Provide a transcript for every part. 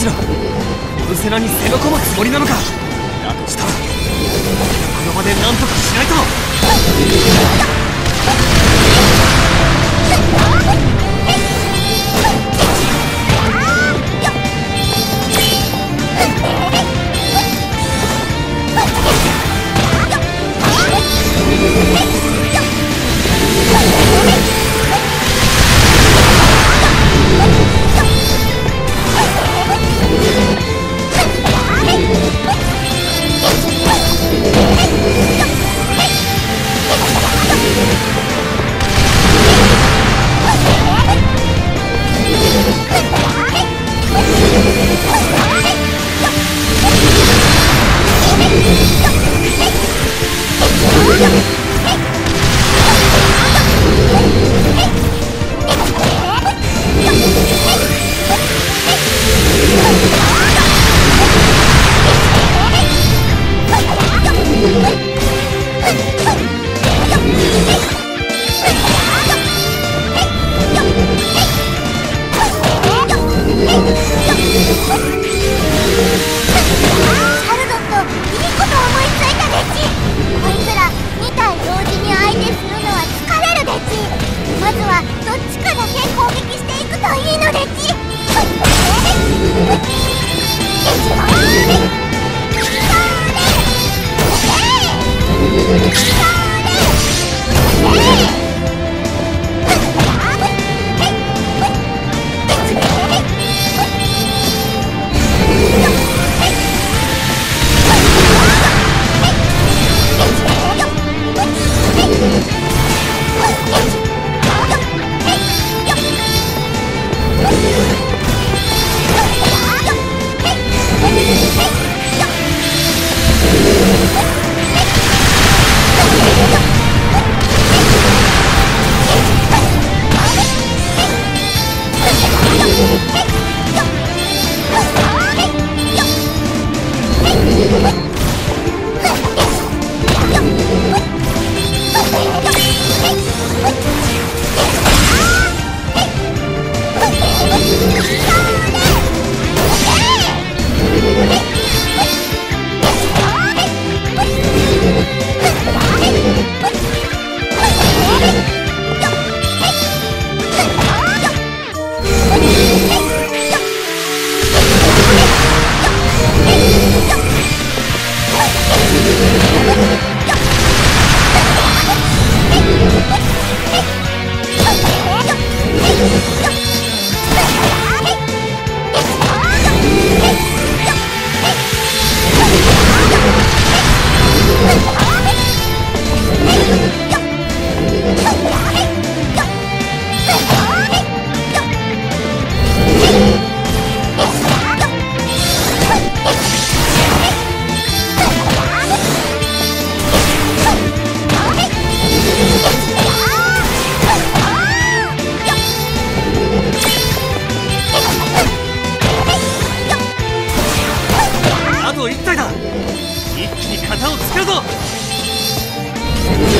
ちらオブセナに攻め込むつもりなのか？だとしたらこの場で何とかしないと。よっ!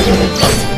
Please.